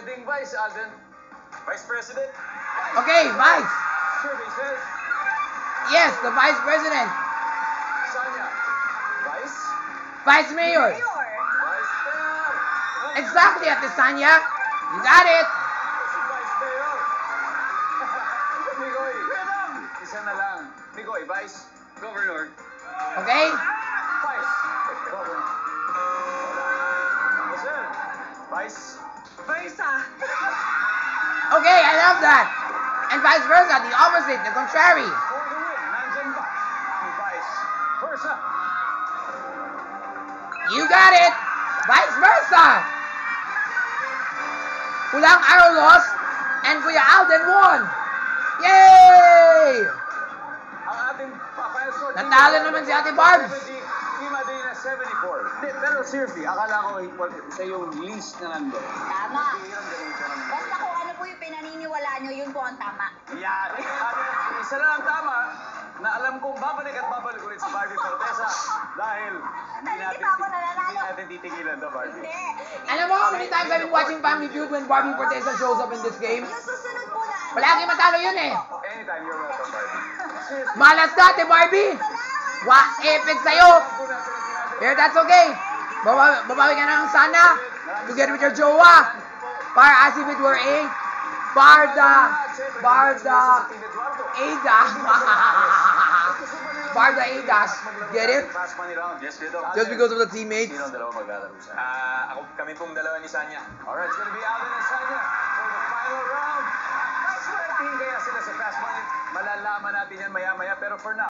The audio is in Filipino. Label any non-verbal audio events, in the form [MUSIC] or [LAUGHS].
pwedeng vice, Alden. Vice President? Okay, Vice. Survey says, Yes, the Vice President. Sanya. Vice? Vice Mayor. Mayor. Vice Mayor. Exactly, Ate Sanya. You got it. Si Vice Mayor. Migoy. Isa na lang. Migoy, Vice. Governor. Okay? Vice. Governor. Vice. Ah. Okay, I love that. And vice versa, the opposite, the contrary. For the win, nandyan ba? Si Vice. Versa. You got it. Vice versa. Pulang arrow lost, and Kuya Alden won. Yay! Ang ating pa-final. Natalo naman si Ate Barbs. 70, Team Adina 74. Hindi, pero seriously, akala ko sa yung least na nandun. Tama. Ganun siya. Basta kung ano po yung pinaniniwala nyo, yun po ang tama. Yan. Ano, isa na ang tama na alam kong babalik at babalik ulit si Barbie Fortesa dahil hindi natin, pa ako nananalo. hindi natin titigilan to, Barbie. Hindi. Alam mo how many times I've been watching Family Feud when Barbie Fortesa shows up in this game? Yung susunod po na ano. Palagi matalo yun eh. Anytime, you're welcome, Barbie. [LAUGHS] Malas ka, Ate Barbie. Epic sa'yo. Pero that's okay. Babawi, babawi ka na ng sana. Together with your jowa. Para as if it were a Barda. Barda. Ada. [LAUGHS] Barda Adas. Get it? Just because of the teammates. Sino dalawa maglalaro sa? Ah, ako kami pong dalawa ni Sanya. Alright, it's gonna be Alvin and Sanya for the final round. Swerte kaya sila sa fast money. Malalaman natin yan maya-maya. Pero for now,